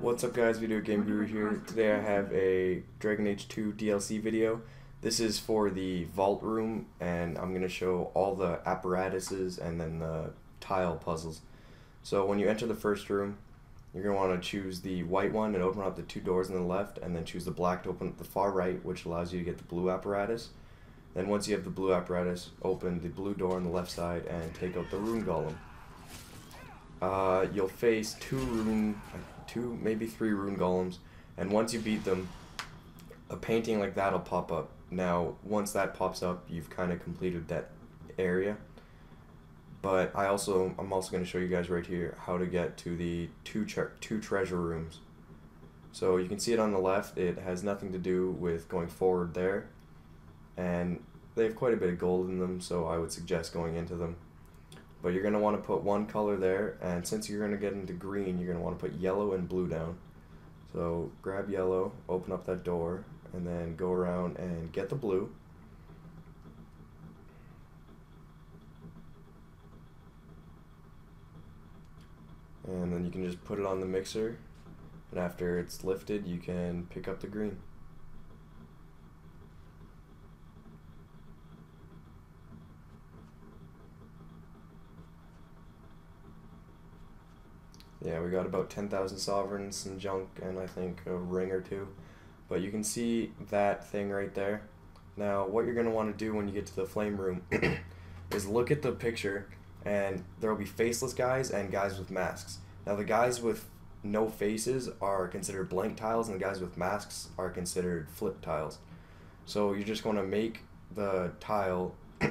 What's up guys, Video Game Guru here. Today I have a Dragon Age 2 DLC video. This is for the vault room and I'm going to show all the apparatuses and then the tile puzzles. So when you enter the first room, you're going to want to choose the white one and open up the two doors on the left and then choose the black to open up the far right which allows you to get the blue apparatus. Then once you have the blue apparatus, open the blue door on the left side and take out the rune golem. Uh, you'll face two rune two, maybe three rune golems, and once you beat them, a painting like that'll pop up. Now, once that pops up, you've kind of completed that area. But I also, I'm also going to show you guys right here how to get to the two two treasure rooms. So you can see it on the left. It has nothing to do with going forward there, and they have quite a bit of gold in them. So I would suggest going into them but you're going to want to put one color there and since you're going to get into green you're going to want to put yellow and blue down. So grab yellow open up that door and then go around and get the blue. And then you can just put it on the mixer and after it's lifted you can pick up the green Yeah, we got about 10,000 sovereigns, some junk, and I think a ring or two. But you can see that thing right there. Now, what you're going to want to do when you get to the flame room is look at the picture, and there will be faceless guys and guys with masks. Now, the guys with no faces are considered blank tiles, and the guys with masks are considered flip tiles. So you're just going to make the tile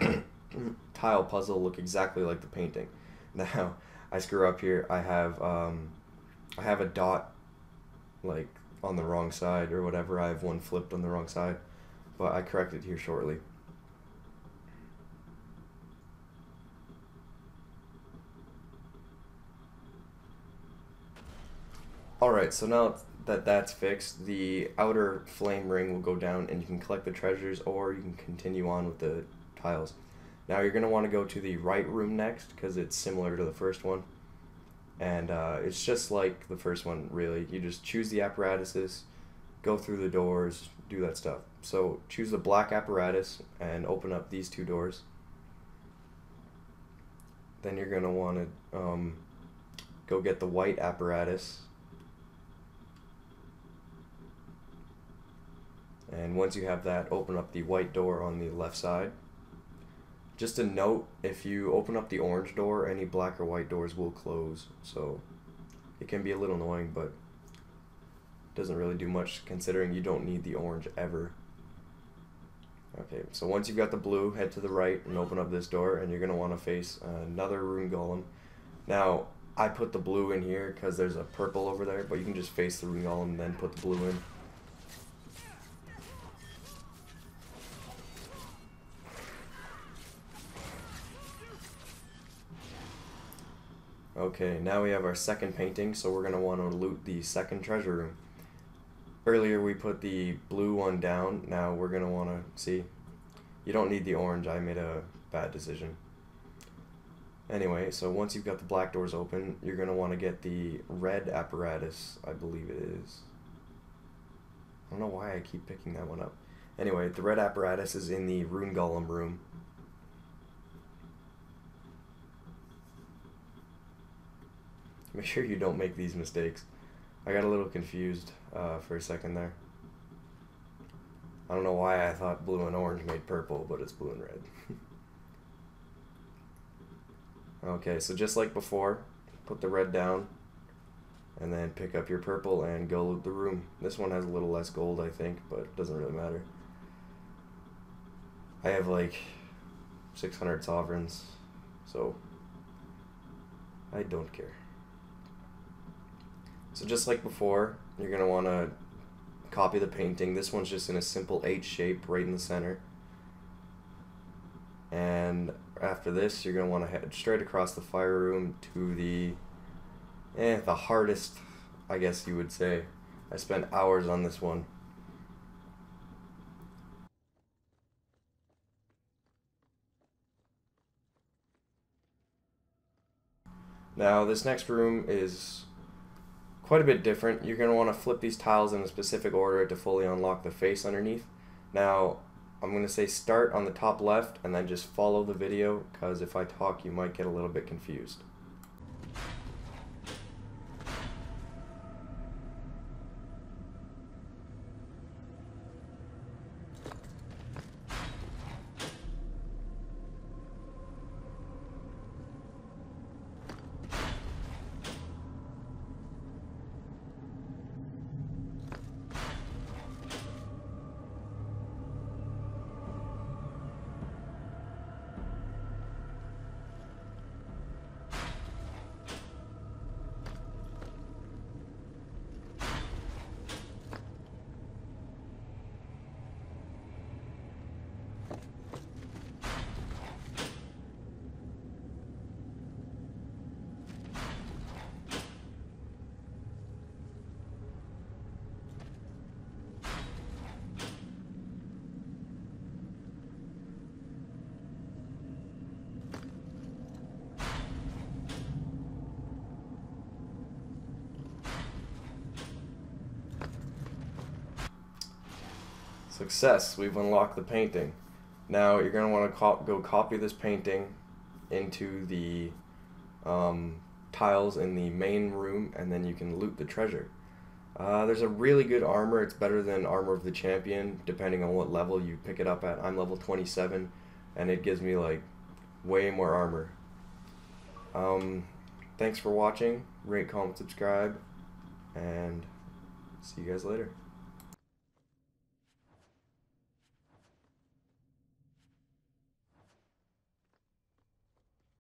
tile puzzle look exactly like the painting. Now, I screw up here. I have um, I have a dot like on the wrong side or whatever. I have one flipped on the wrong side, but I correct it here shortly. Alright, so now that that's fixed, the outer flame ring will go down and you can collect the treasures or you can continue on with the tiles. Now you're going to want to go to the right room next because it's similar to the first one. And uh, it's just like the first one, really. You just choose the apparatuses, go through the doors, do that stuff. So choose the black apparatus and open up these two doors. Then you're going to want to um, go get the white apparatus. And once you have that, open up the white door on the left side. Just a note, if you open up the orange door, any black or white doors will close. So it can be a little annoying, but doesn't really do much considering you don't need the orange ever. Okay, so once you've got the blue, head to the right and open up this door, and you're going to want to face another rune golem. Now, I put the blue in here because there's a purple over there, but you can just face the rune golem and then put the blue in. Okay, now we have our second painting, so we're going to want to loot the second treasure room. Earlier we put the blue one down, now we're going to want to see. You don't need the orange, I made a bad decision. Anyway, so once you've got the black doors open, you're going to want to get the red apparatus, I believe it is. I don't know why I keep picking that one up. Anyway, the red apparatus is in the rune golem room. Make sure you don't make these mistakes. I got a little confused uh, for a second there. I don't know why I thought blue and orange made purple, but it's blue and red. okay, so just like before, put the red down, and then pick up your purple and go the room. This one has a little less gold, I think, but it doesn't really matter. I have like 600 sovereigns, so I don't care. So just like before, you're going to want to copy the painting. This one's just in a simple H shape right in the center. And after this, you're going to want to head straight across the fire room to the, eh, the hardest, I guess you would say. I spent hours on this one. Now, this next room is quite a bit different. You're going to want to flip these tiles in a specific order to fully unlock the face underneath. Now, I'm going to say start on the top left and then just follow the video because if I talk you might get a little bit confused. Success, we've unlocked the painting. Now you're going to want to co go copy this painting into the um, tiles in the main room and then you can loot the treasure. Uh, there's a really good armor. It's better than Armor of the Champion, depending on what level you pick it up at. I'm level 27, and it gives me like way more armor. Um, thanks for watching. Rate, comment, subscribe, and see you guys later.